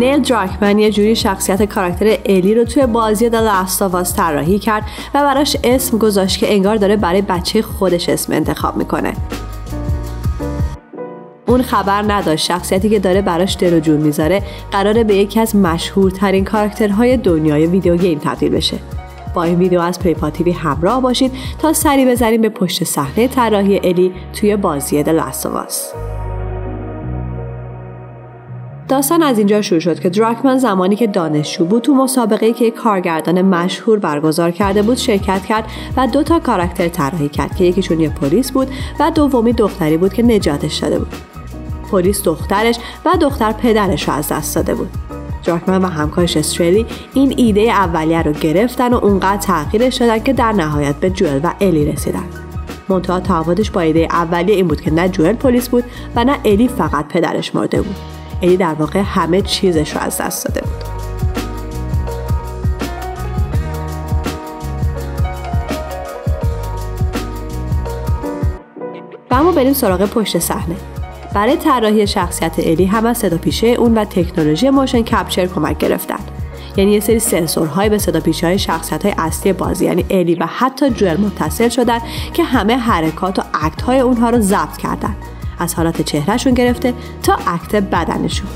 نیل دراکمن یه جوری شخصیت کاراکتر الی رو توی بازی دل استاواز طراحی کرد و براش اسم گذاشت که انگار داره برای بچه خودش اسم انتخاب می‌کنه. اون خبر نداشت. شخصیتی که داره براش دل و جون می‌ذاره قراره به یکی از مشهورترین کاراکترهای دنیای ویدیو گیم تبدیل بشه. با این ویدیو از پریپا تیوی همراه باشید تا سری بزنیم به پشت صحنه طراحی الی توی بازی of داستان از اینجا شروع شد که دراکمن زمانی که دانشجو بود تو مسابقه که یک کارگردان مشهور برگزار کرده بود شرکت کرد و دو تا کاراکتر طراحی کرد که یکیشون یه پلیس بود و دومی دختری بود که نجاتش داده بود. پلیس دخترش و دختر پدرش رو از دست داده بود. دراکمن و همکارش استریلی این ایده اولیه رو گرفتن و اونقدر تغییرش دادن که در نهایت به جوئل و الی رسیدن. منتها تعاقدش با ایده اولیه این بود که نه جوئل پلیس بود و نه الی فقط پدرش مرده بود. الی در واقع همه چیزش رو از دست داده بود. و اما بریم سراغ پشت صحنه. برای طراحی شخصیت الی هم از صدا پیشه اون و تکنولوژی موشن کپچر کمک گرفتن. یعنی یه سری سنسورهای به صدا پیشه های شخصیت های اصلی بازی یعنی الی و حتی جوئل متصل شدن که همه حرکات و اکت های اونها رو ضبط کردن. از حالت چهرهشون گرفته تا اکت بدنشون.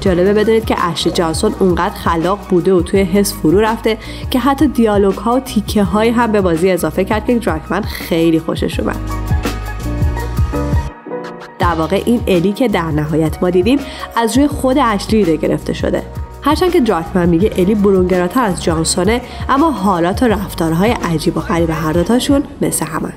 جالبه بدونید که اشلی جانسون اونقدر خلاق بوده و توی حس فرو رفته که حتی دیالوگ ها و تیکه های هم به بازی اضافه کرد که دراکمن خیلی خوشش اومد. در واقع این الی که در نهایت ما دیدیم از روی خود اشلی گرفته شده. هرچند که دراکمن میگه الی برونگراتر از جانسونه اما حالات و رفتارهای عجیب و غریب هر دوتاشون مثل همه.